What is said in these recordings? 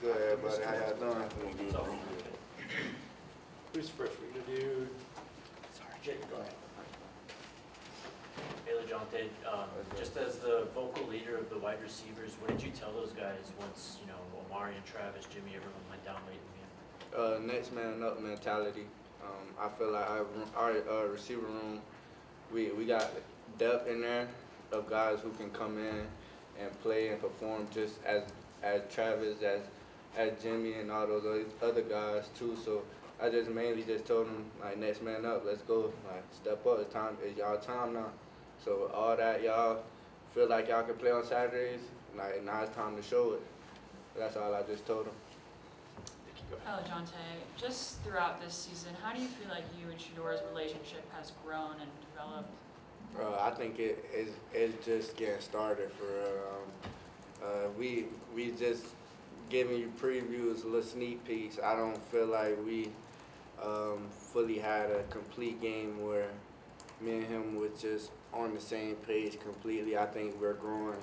Good, everybody. How y'all doing? So, Who's first? We're gonna do, sorry, Jake, go ahead. Baylor Jonte, um, just as the vocal leader of the wide receivers, what did you tell those guys once, you know, Omari and Travis, Jimmy, everyone went down late in the game? Uh, next man up mentality. Um, I feel like our, our uh, receiver room, we, we got depth in there of guys who can come in and play and perform just as as Travis, as as Jimmy, and all those other- other guys too. So I just mainly just told them like next man up, let's go, like step up. It's time. It's y'all time now. So all that y'all feel like y'all can play on Saturdays, like now it's time to show it. That's all I just told them. Nikki, go ahead. Hello, Jonte. Just throughout this season, how do you feel like you and Shedeur's relationship has grown and developed? Bro, I think it is it's just getting started for real. Um, uh, we we just giving you previews, a little sneak peeks. I don't feel like we um, fully had a complete game where me and him was just on the same page completely. I think we're growing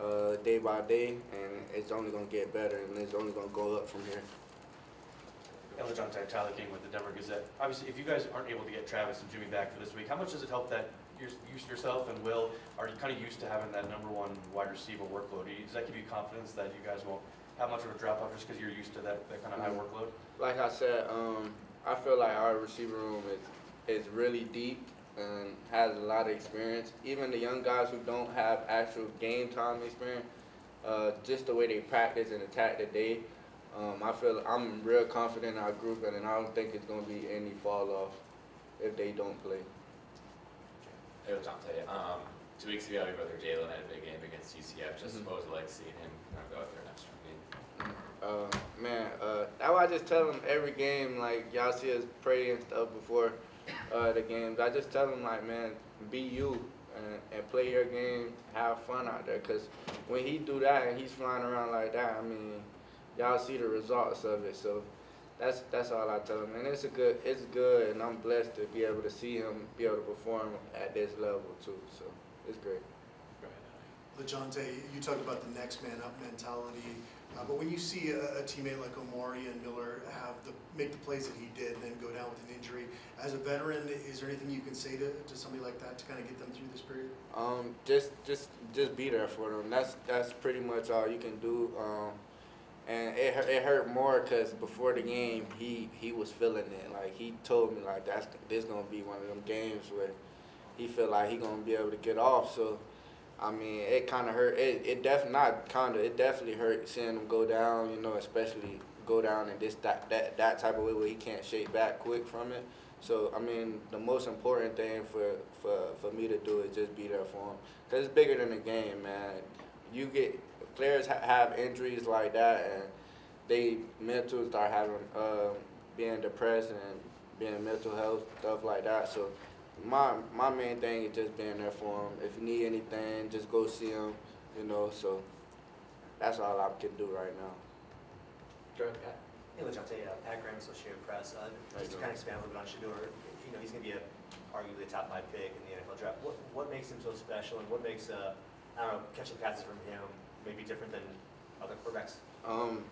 uh, day by day, and it's only gonna get better, and it's only gonna go up from here. Ella John Tyler King with the Denver Gazette. Obviously, if you guys aren't able to get Travis and Jimmy back for this week, how much does it help that you yourself and Will are you kind of used to having that number one wide receiver workload? Does that give you confidence that you guys won't have much of a drop off just because you're used to that, that kind of high workload? like I said, um, I feel like our receiver room is is really deep and has a lot of experience. Even the young guys who don't have actual game time experience, uh, just the way they practice and attack the day, um, I feel I'm real confident in our group, and I don't think it's gonna be any fall off if they don't play. Hey, Dante, um, two weeks ago, your brother Jalen had a big game against UCF. Just Mhm. what was it like seeing him kind of go out there next have a strong game? Uh, man, uh, why I just tell them every game, like, y'all see us pray and stuff before uh, the games. I just tell them, like, man, be you and, and play your game, have fun out there. Because when he do that and he's flying around like that, I mean, y'all see the results of it. So that's that's all I tell him. And it's a good, it's good, and I'm blessed to be able to see him be able to perform at this level, too. So it's great. LaJohntay, you talked about the next man up mentality, uh, but when you see a, a teammate like Omarion Miller have the, make the plays that he did and then go down with an injury, as a veteran, is there anything you can say to, to somebody like that to kind of get them through this period? Um, just just just be there for them. That's that's pretty much all you can do. Um, and it it hurt more because before the game he he was feeling it. Like he told me like that's this gonna be one of them games where he feel like he gonna be able to get off. So. I mean, it kind of hurt. It it def not kind of. It definitely hurt seeing him go down. You know, especially go down in this that that that type of way where he can't shake back quick from it. So I mean, the most important thing for for for me to do is just be there for him, cause it's bigger than the game, man. You get players ha- have injuries like that, and they mental start having uh, being depressed and being mental health stuff like that. So my my main thing is just being there for him. If you need anything, just go see him. You know, so that's all I can do right now. Go ahead, Pat. Hey, LaJohntay, uh, Pat Graham, Associated Press. Uh, you Just to kind of expand a little bit on Shedeur, you know, he's going to be a, arguably a top five pick in the NFL draft. What, what makes him so special and what makes, uh, I don't know, catching passes from him maybe different than other quarterbacks? Um,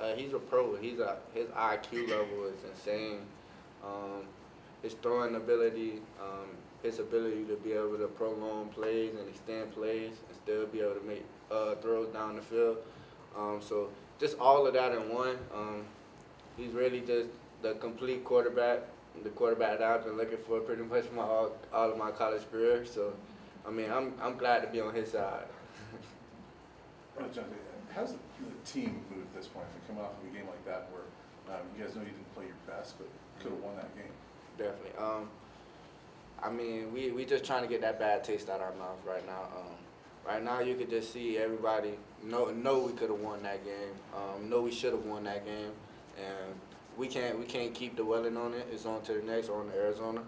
uh, he's a pro. He's a his IQ level is insane. Um, his throwing ability, um, his ability to be able to prolong plays and extend plays and still be able to make uh, throws down the field. Um, so just all of that in one. Um, he's really just the complete quarterback, the quarterback that I've been looking for pretty much my all, all of my college career. So, I mean, I'm I'm glad to be on his side. How's the team moved at this point? We come off of a game like that where um, you guys know you didn't play your best, but could have won that game. Definitely. Um, I mean, we we just trying to get that bad taste out of our mouth right now. Um, right now, you could just see everybody know know we could have won that game. Um, know we should have won that game, and we can't we can't keep dwelling on it. It's on to the next, on to Arizona,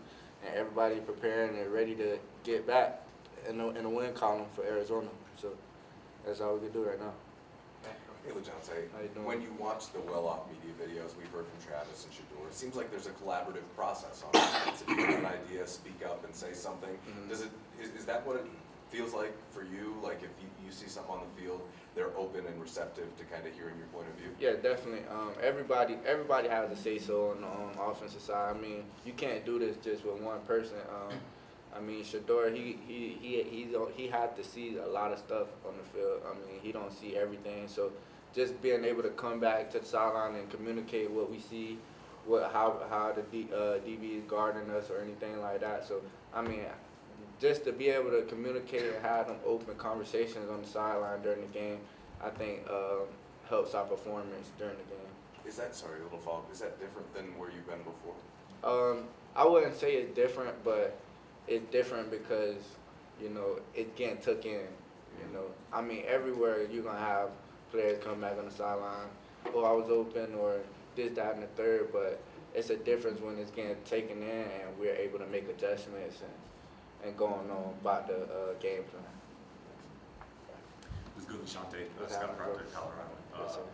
and everybody preparing and ready to get back in the in the win column for Arizona. So that's all we can do right now. Hey, LaJohntay, How you doing? when you watch the well-off media videos we've heard from Travis and Shedeur, it seems like there's a collaborative process on it. If you have an idea, speak up and say something. Mhm. Does it, is, is that what it feels like for you, like if you, you see something on the field, they're open and receptive to kind of hearing your point of view? Yeah, definitely. Um, everybody, everybody has a say so on the um, offensive side. I mean, you can't do this just with one person. Um, I mean, Shedeur, he he he he's, he had to see a lot of stuff on the field. I mean, he don't see everything. So, just being able to come back to the sideline and communicate what we see, what how how the D, uh, DB is guarding us or anything like that. So, I mean, just to be able to communicate and have them open conversations on the sideline during the game, I think um, helps our performance during the game. Is that, sorry, little follow is that different than where you've been before? Um, I wouldn't say it's different, but it's different because you know it's getting took in. You know, I mean, everywhere you're gonna have players come back on the sideline. Oh, I was open, or this, that, and the third. But it's a difference when it's getting taken in, and we're able to make adjustments and and going on about the uh, game plan. What's good, Shante? What's Scott Proctor? Colorado. Uh.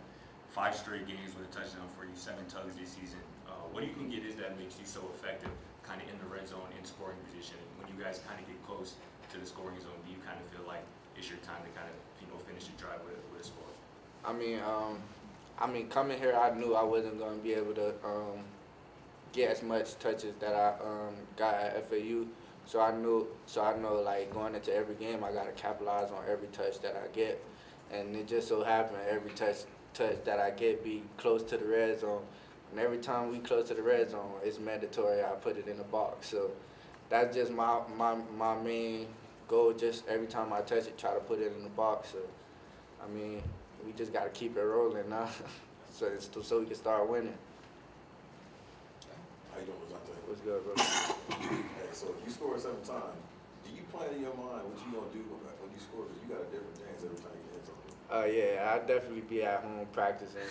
Five straight games with a touchdown for you, seven tugs this season. Uh, What do you think it is that makes you so effective, kind of in the red zone, in scoring position? When you guys kind of get close to the scoring zone, do you kind of feel like it's your time to kind of, you know, finish the drive with, with a score? I mean, um, I mean, coming here, I knew I wasn't going to be able to um, get as much touches that I um, got at FAU. So I knew, so I know, like going into every game, I got to capitalize on every touch that I get, and it just so happened every touch touch that I get be close to the red zone, and every time we close to the red zone, it's mandatory I put it in the box. So that's just my my my main goal. Just every time I touch it, try to put it in the box. So I mean, we just got to keep it rolling now, so it's, so we can start winning. How you doing, LaJohntay? What's good, bro? Hey, so if you score seven times, do you plan in your mind what you gonna do when when you score? Because you got a different dance every time you hit something. Uh, yeah, I definitely be at home practicing,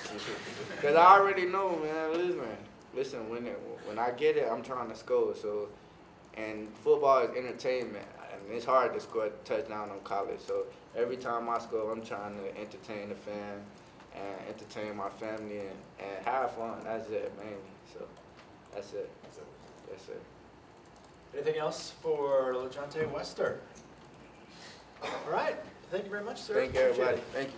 cause I already know, man. Listen, listen, when it, when I get it, I'm trying to score. So, and football is entertainment, it's hard to score a touchdown on college. So every time I score, I'm trying to entertain the fan and entertain my family and, and have fun. That's it, mainly. So that's it. So, Yes, sir. Anything else for LaJohntay Wester? All right, thank you very much, sir. Thank you, everybody. Thank you.